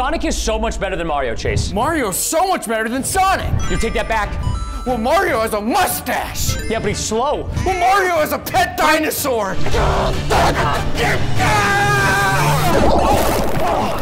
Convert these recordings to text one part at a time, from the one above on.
Sonic is so much better than Mario, Chase. Mario's so much better than Sonic. You take that back. Well, Mario has a mustache. Yeah, but he's slow. Well, Mario has a pet dinosaur.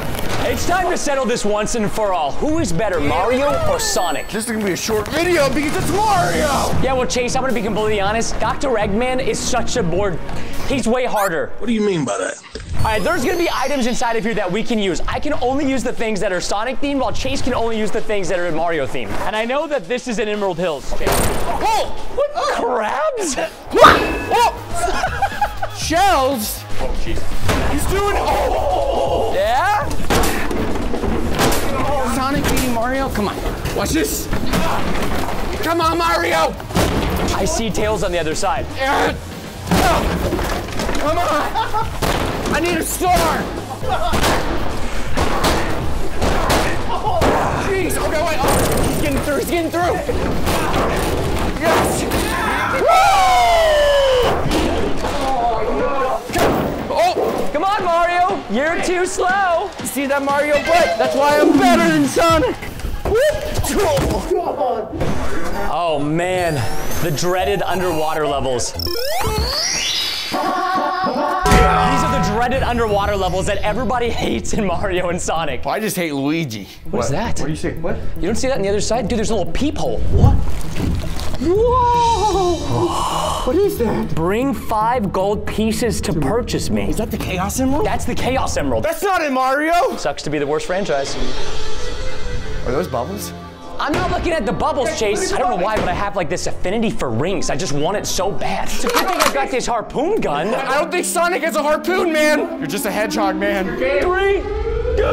It's time to settle this once and for all. Who is better, Mario or Sonic? This is gonna be a short video because it's Mario. Yeah, well, Chase, I'm gonna be completely honest. Dr. Eggman is such a board. He's way harder. What do you mean by that? All right, there's gonna be items inside of here that we can use. I can only use the things that are Sonic themed, while Chase can only use the things that are Mario themed. And I know that this is in Emerald Hills. Oh, What crabs? oh. Shells. Oh, jeez. He's doing. Oh. oh, oh Yeah? Sonic beating Mario. Come on. Watch this. Come on, Mario. I see tails on the other side. Come on. I need a star. Jeez. Oh, okay, wait. Oh, he's getting through. He's getting through. Yes. Woo! Oh, Come on, Mario. You're too slow. see that Mario butt? That's why I'm better than Sonic. Oh, man. The dreaded underwater levels. These are the dreaded underwater levels that everybody hates in Mario and Sonic. I just hate Luigi. What is that? What do you see? What? You don't see that on the other side? Dude, there's a little peephole. What? Whoa! what is that? Bring five gold pieces to purchase me. Is that the Chaos Emerald? That's the Chaos Emerald. That's not in Mario. sucks to be the worst franchise. Are those bubbles? I'm not looking at the bubbles, Chase. I don't know why, but I have like this affinity for rings. I just want it so bad. It's a good thing I got this harpoon gun. I don't think Sonic has a harpoon, man. You're just a hedgehog, man. Three, two.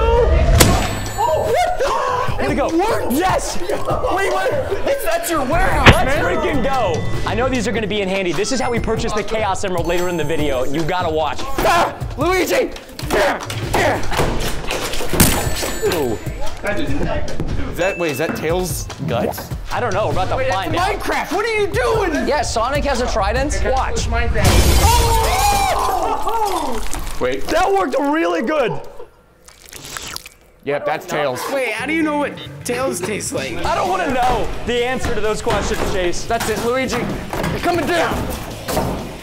Oh, what the? Way to go. Yes! Wait, what? It's, that's your warehouse, Let's man. freaking go. I know these are gonna be in handy. This is how we purchase the Chaos Emerald later in the video. You gotta watch. Ah, Luigi. Yeah, yeah. Ooh. Is that wait? Is that Tails' guts? I don't know. We're about to find out. Minecraft. What are you doing? Yeah, Sonic has a trident. Watch. Wait. That worked really good. Yep, that's Tails. Wait, how do you know what tails tastes like? I don't want to know the answer to those questions, Chase. That's it, Luigi. You're coming down.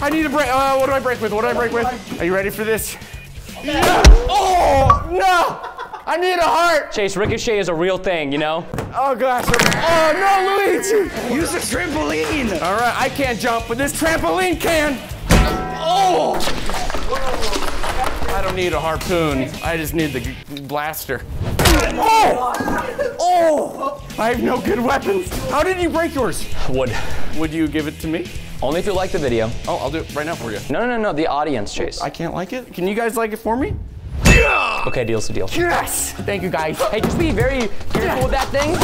I need a break. Uh, what do I break with? What do I break with? Are you ready for this? Yeah. Oh no! I need a heart. Chase, Ricochet is a real thing, you know? Oh gosh. Oh no, Luigi. Use the trampoline! All right, I can't jump, but this trampoline can. Oh! I don't need a harpoon. I just need the blaster. Oh! Oh! I have no good weapons. How did you break yours? Would. Would you give it to me? Only if you like the video. Oh, I'll do it right now for you. No, no, no, no, the audience, Chase. I can't like it. Can you guys like it for me? Okay, deal's a deal. Yes! Thank you guys. Hey, just be very careful with that thing.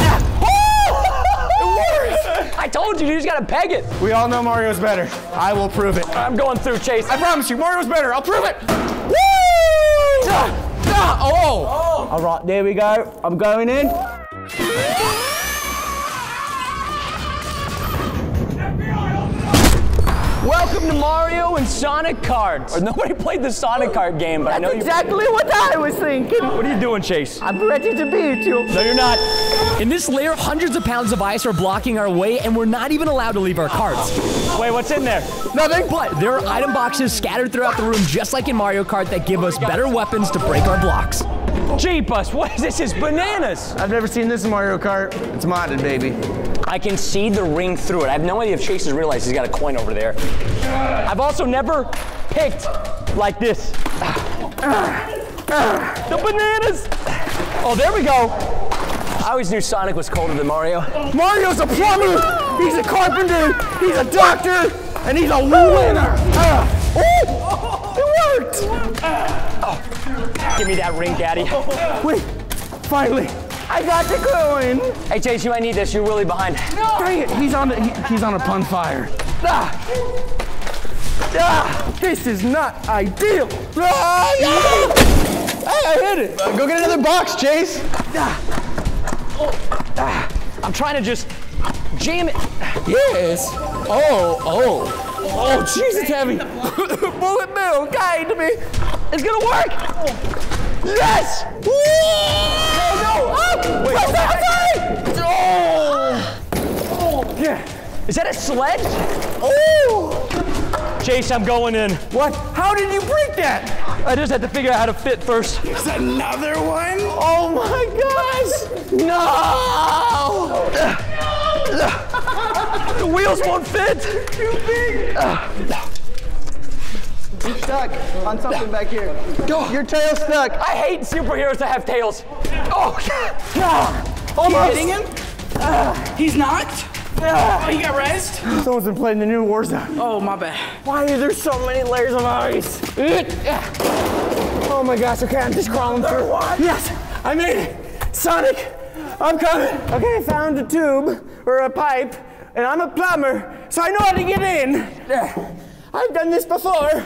I told you, you just gotta peg it. We all know Mario's better. I will prove it. I'm going through, Chase. I promise you, Mario's better. I'll prove it. Woo! Ah, ah, oh! All right, there we go. I'm going in. Welcome to Mario and Sonic Cards. Nobody played the Sonic Card game, but I know you. Exactly what I was thinking. What are you doing, Chase? I'm ready to beat you. No, you're not. In this layer, hundreds of pounds of ice are blocking our way, and we're not even allowed to leave our carts. Wait, what's in there? Nothing. But there are item boxes scattered throughout the room, just like in Mario Kart, that give us better weapons to break our blocks. Jeepus, what is this? It's bananas. I've never seen this in Mario Kart. It's modded, baby. I can see the ring through it. I have no idea if Chase has realized he's got a coin over there. I've also never picked like this. The bananas! Oh, there we go. I always knew Sonic was colder than Mario. Mario's a plumber. He's a carpenter. He's a doctor. And he's a winner. Oh, it worked. Oh. Give me that ring, Daddy. Wait, finally, I got the coin. Hey, Chase, you might need this. You're really behind. Dang it, he's on, the, he- he's on a pun fire. Ah. Ah, this is not ideal. Ah, no. Hey, I hit it. go get another box, Chase. Ah. Ah. I'm trying to just jam it. Yes. Oh, oh. Oh, jeez, it's heavy. Bullet bill, guide me. It's gonna work. Yes! Woo! Oh! Wait. I'm sorry! Oh! oh! Yeah. Is that a sledge? Oh! Chase, I'm going in. What? How did you break that? I just had to figure out how to fit first. There's another one? Oh my gosh! no! no! the wheels won't fit! Too big! You're stuck on something back here. Go. Your tail's stuck. I hate superheroes that have tails. Oh, yeah. Almost. Hitting him? He's not? Oh, he got rezzed? Someone's been playing the new Warzone. Oh, my bad. Why are there so many layers of ice? Oh my gosh, okay, I'm just crawling through. Yes, I made it. Sonic, I'm coming. Okay, I found a tube or a pipe, and I'm a plumber, so I know how to get in. I've done this before.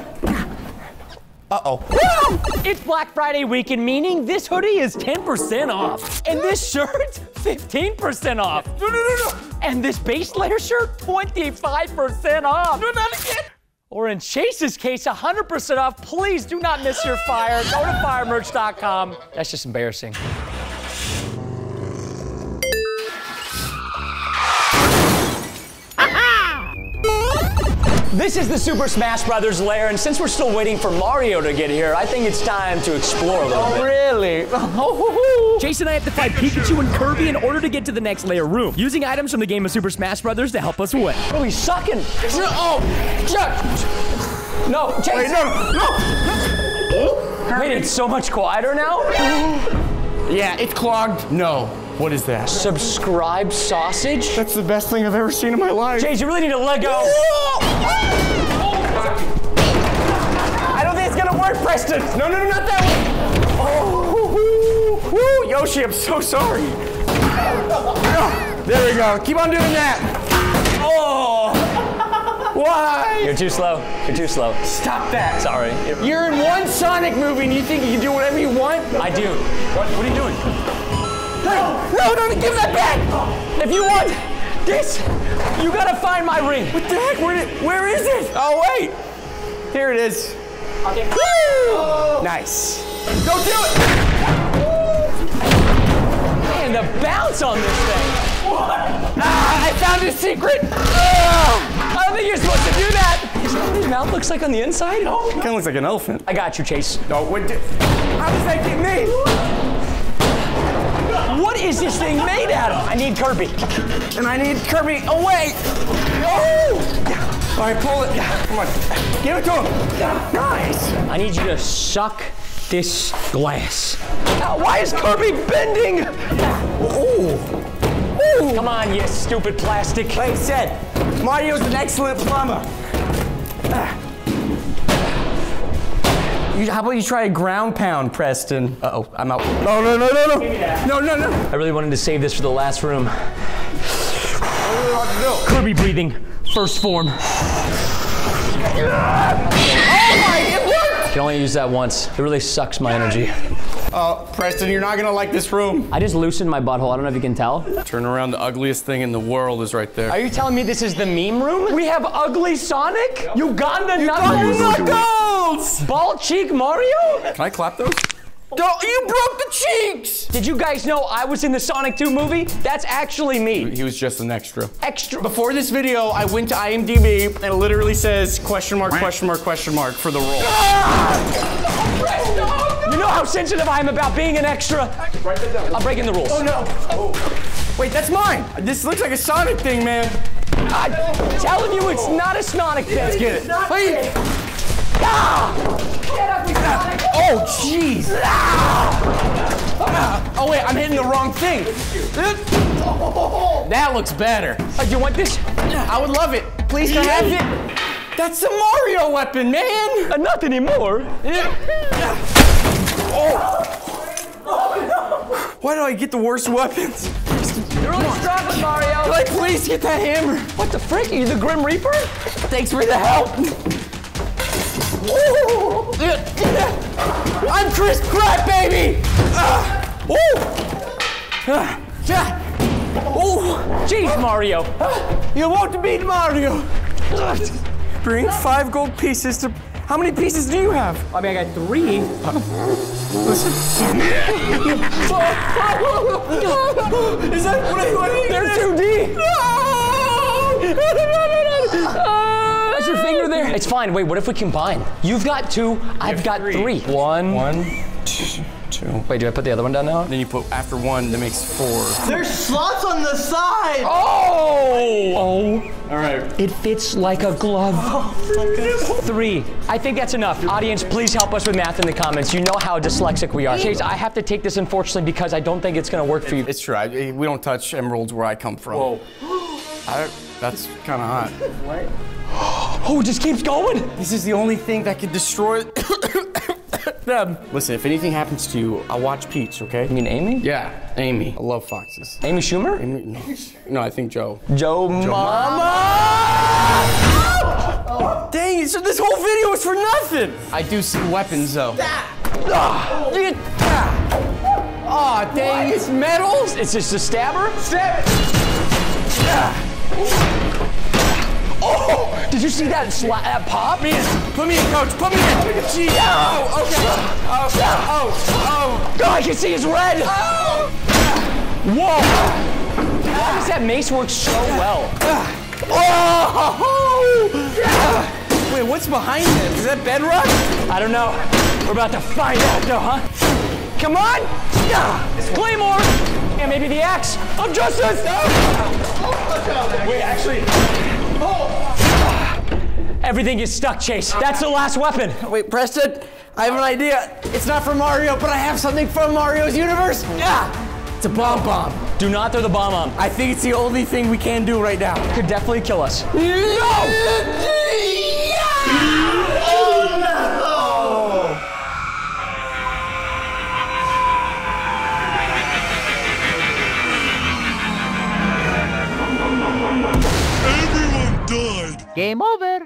It's Black Friday weekend, meaning this hoodie is 10% off. And this shirt, 15% off. No, no, no, no. And this base layer shirt, 25% off. No, not again. Or in Chase's case, 100% off. Please do not miss your fire. Go to firemerch.com. That's just embarrassing. This is the Super Smash Brothers lair, and since we're still waiting for Mario to get here, I think it's time to explore a little bit. Really? Jason and I have to fight Pikachu and Kirby in order to get to the next layer room, using items from the game of Super Smash Brothers to help us win. Oh, he's sucking. Oh, Chuck. No, Jason. Wait, no, no. Wait, it's so much quieter now? Yeah, it's clogged. No. What is that? Subscribe sausage? That's the best thing I've ever seen in my life. Chase, you really need to let go. I don't think it's gonna work, Preston. No, no, no, not that one. Oh, woo, Yoshi, I'm so sorry. There we go. Keep on doing that. Oh, why? You're too slow. You're too slow. Stop that. Sorry. You're in one Sonic movie and you think you can do whatever you want? I do. What, what are you doing? No, no, no, give that back. If you want this, you gotta find my ring. What the heck? Where, where is it? Oh, wait. Here it is. Woo! Nice. Go do it. Man, the bounce on this thing. What? Ah, I found a secret. Ah! I don't think you're supposed to do that. Is that what his mouth looks like on the inside? Oh. Kind of looks like an elephant. I got you, Chase. No, what? di- How does that get me? What is this thing made out of? I need Kirby. And I need Kirby away. Oh! All right, pull it. Come on. Give it to him. Nice. I need you to suck this glass. Ah, Why is Kirby bending? Ooh. Ooh. Come on, you stupid plastic. Like I said, Mario's an excellent plumber. You, how about you try a ground pound, Preston? Uh-oh, I'm out. No, no, no, no, no. No, no, no. I really wanted to save this for the last room. Kirby breathing, first form. Oh my, it worked! Can only use that once. It really sucks my energy. Oh, Preston, you're not gonna like this room. I just loosened my butthole. I don't know if you can tell. Turn around, the ugliest thing in the world is right there. Are you telling me this is the meme room? We have ugly Sonic, Uganda Oh, Knuckles, Knuckles! bald cheek Mario. Can I clap those? Don't, you broke the cheeks! Did you guys know I was in the Sonic 2 movie? That's actually me. He was just an extra. Extra. Before this video, I went to IMDb and it literally says question mark, question mark, question mark for the role. Ah! Know how sensitive I am about being an extra. I'm breaking the rules. Oh no! Wait, that's mine. This looks like a Sonic thing, man. I'm telling you, it's not a Sonic thing. Let's Get it. Wait. Oh, jeez. Ah! Oh wait, I'm hitting the wrong thing. That looks better. Uh, you want this? I would love it. Please can I have it? That's a Mario weapon, man. Uh, not anymore. Why do I get the worst weapons? You're really struggling, Mario. Can I please get that hammer? What the frick? Are you the Grim Reaper? Thanks for the help. I'm Chris Pratt, baby. Ah. Ooh. Ah. Yeah. Ooh. Jeez, Mario. You won't beat Mario. Bring five gold pieces to. How many pieces do you have? I mean, I got three. Is that what I what They're 2D. No! Where's your finger there? It's fine. Wait, what if we combine? You've got two, I've got three. One. One, two, two. Wait, do I put the other one down now? Then you put after one, that makes four. There's slots on the side. Oh! Oh. All right. It fits like a glove. Oh, Three. I think that's enough. Audience, please help us with math in the comments. You know how dyslexic we are. Chase, I have to take this unfortunately because I don't think it's gonna work for you. It's true. I, eh, we don't touch emeralds where I come from. Whoa. I, that's kind of hot. What? Oh, it just keeps going. This is the only thing that could destroy them. Listen, if anything happens to you, I'll watch Peach, okay? You mean Amy? Yeah, Amy. I love foxes. Amy Schumer? Amy, no, no, I think Joe. Joe, Mama. Oh! Dang it, so this whole video was for nothing. I do see weapons though. Ah. Aw, ah! ah, dang, it's metal. It's just a stabber? Stab ah! Oh! Did you see that sla- that pop? me in. Put me in, coach. Put me in. Gee, oh, okay. Oh, oh, oh, oh. Oh, I can see it's red. Oh. Whoa! Why does that mace work so well? Oh! Wait, what's behind this? Is that bedrock? I don't know. We're about to find out, though, huh? Come on! Yeah! Claymore! And maybe the axe of justice! Wait, actually. Everything is stuck, Chase. That's the last weapon. Wait, Preston, I have an idea. It's not from Mario, but I have something from Mario's universe. Yeah, it's a Bob-omb. Do not throw the bomb on. I think it's the only thing we can do right now. Could definitely kill us. No! Everyone died. Game over.